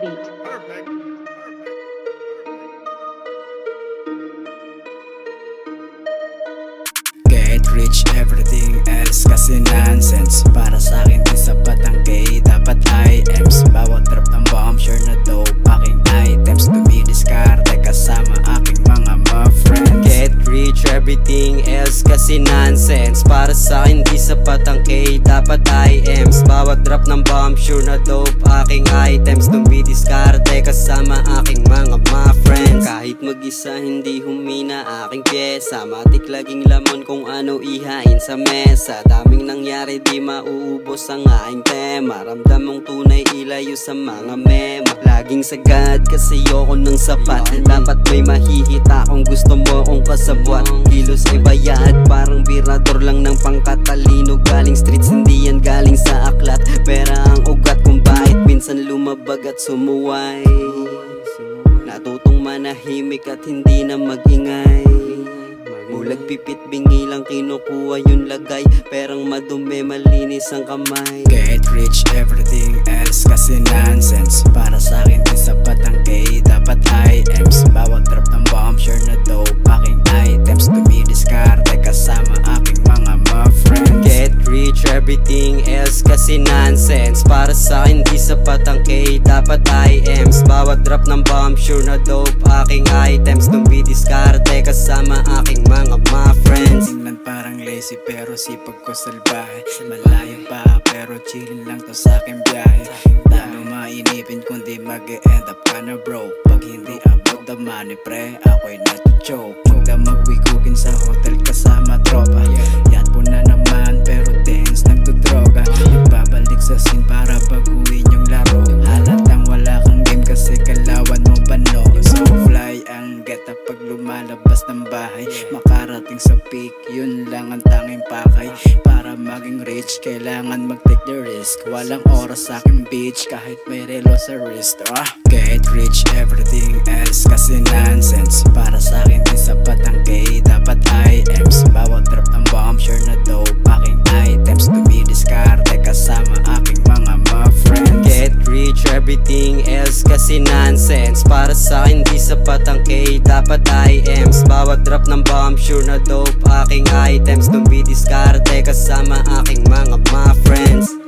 beat. Get rich, everything else kasi nonsense Para sa akin everything else kasi nonsense. Para sa akin di sapat ang K, dapat IMs Bawat drop ng bomb, sure na dope Aking items, dumidiskarte kasama aking mga ma friends. Kahit mag-isa hindi humina aking pyesa. Matik laging lamon kung ano ihain sa mesa. Daming nangyari di mauubos ang aking tema. Ramdam mong tunay ilayo sa mga mema Laging sagad kasi yoko ng sapat. Dapat may mahihita kung gusto mo kong kasabwat. Kilos ay bayad parang birador lang ng pangkatalino. Galing streets hindi yan galing sa aklat. Pera ang ugat kung bakit minsan lumabag at sumuway. Natutong manahimik at hindi na magingay. Bulag pipit bingi lang kinukuha yung lagay. Perang madumi malinis ang kamay. Get rich, everything else everything else kasi nonsense. Para sa akin di sapat ang K, dapat IMs Bawat drop ng bomb, sure na dope Aking items, dumidiskarte kasama aking mga ma friends. Tingnan parang lazy pero sipag ko salbahe. Malayo pa pero chillin lang to sa aking biyahe. Talo mainipin kundi mag-e-end up ka na bro Pag hindi about the money pre ako'y nat-choke Magdamag wikukin sa hotel kasama tropa. Yat lumalabas ng bahay. Makarating sa peak, yun lang ang tanging pakay. Para maging rich, kailangan mag-take the risk. Walang oras sa akin bitch, kahit may relo sa wrist ah. Get rich, everything else kasi nonsense. Para sa akin di sapat ang K, dapat kasi nonsense. Para sa akin di sapat ang K, dapat IMs Bawat drop ng bomb, sure na dope Aking items, dumidiskarte kasama aking mga ma friends